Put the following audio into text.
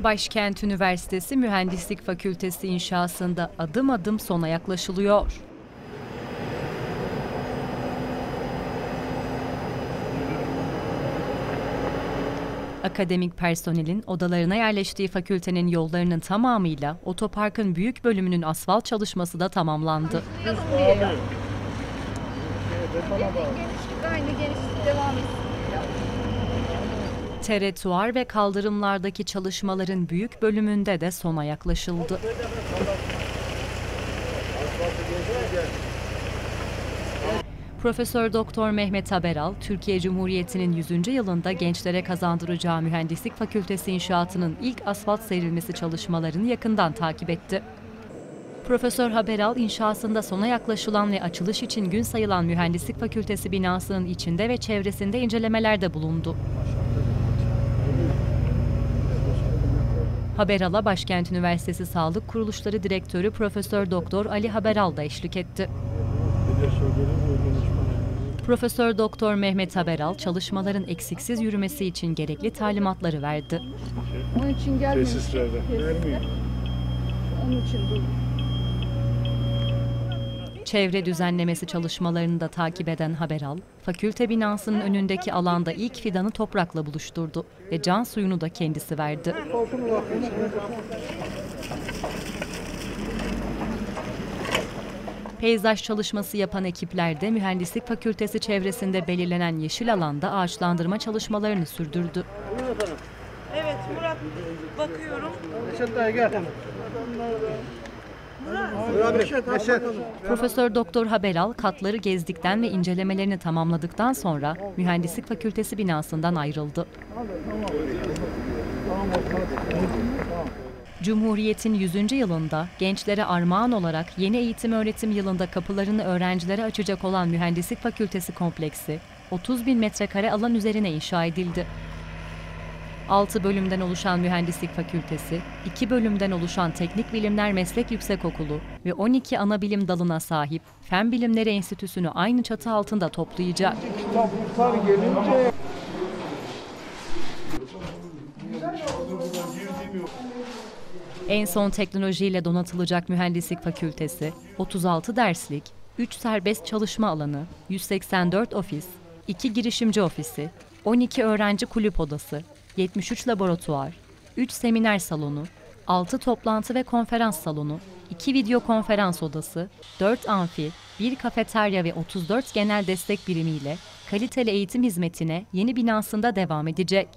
Başkent Üniversitesi Mühendislik Fakültesi inşasında adım adım sona yaklaşılıyor. Akademik personelin odalarına yerleştiği fakültenin yollarının tamamıyla otoparkın büyük bölümünün asfalt çalışması da tamamlandı. Aynı genişlik devam etsin. Teretuar ve kaldırımlardaki çalışmaların büyük bölümünde de sona yaklaşıldı. Profesör Doktor Mehmet Haberal, Türkiye Cumhuriyeti'nin 100. yılında gençlere kazandıracağı Mühendislik Fakültesi inşaatının ilk asfalt serilmesi çalışmalarını yakından takip etti. Profesör Haberal, inşasında sona yaklaşılan ve açılış için gün sayılan Mühendislik Fakültesi binasının içinde ve çevresinde incelemelerde bulundu. Haberal'a Başkent Üniversitesi Sağlık Kuruluşları Direktörü Profesör Doktor Ali Haberal da eşlik etti. Profesör Doktor Mehmet Haberal çalışmaların eksiksiz yürümesi için gerekli talimatları verdi. Onun için gelmemiş. Tesislerde. Gelmiyor. Onun için bu. Çevre düzenlemesi çalışmalarını da takip eden Haberal, fakülte binasının önündeki alanda ilk fidanı toprakla buluşturdu ve can suyunu da kendisi verdi. Peyzaj çalışması yapan ekipler de Mühendislik Fakültesi çevresinde belirlenen yeşil alanda ağaçlandırma çalışmalarını sürdürdü. Evet Murat bakıyorum. Dayı gel. Profesör Doktor Haberal katları gezdikten ve incelemelerini tamamladıktan sonra Mühendislik Fakültesi binasından ayrıldı. Cumhuriyet'in 100. yılında gençlere armağan olarak yeni eğitim öğretim yılında kapılarını öğrencilere açacak olan Mühendislik Fakültesi kompleksi 30 bin metrekare alan üzerine inşa edildi. 6 bölümden oluşan Mühendislik Fakültesi, 2 bölümden oluşan Teknik Bilimler Meslek Yüksekokulu ve 12 ana bilim dalına sahip Fen Bilimleri Enstitüsü'nü aynı çatı altında toplayacak. Kitaplıklar gelince En son teknolojiyle donatılacak Mühendislik Fakültesi, 36 derslik, 3 serbest çalışma alanı, 184 ofis, 2 girişimci ofisi, 12 öğrenci kulüp odası, 73 laboratuvar, 3 seminer salonu, 6 toplantı ve konferans salonu, 2 video konferans odası, 4 amfi, 1 kafeterya ve 34 genel destek birimiyle kaliteli eğitim hizmetine yeni binasında devam edecek.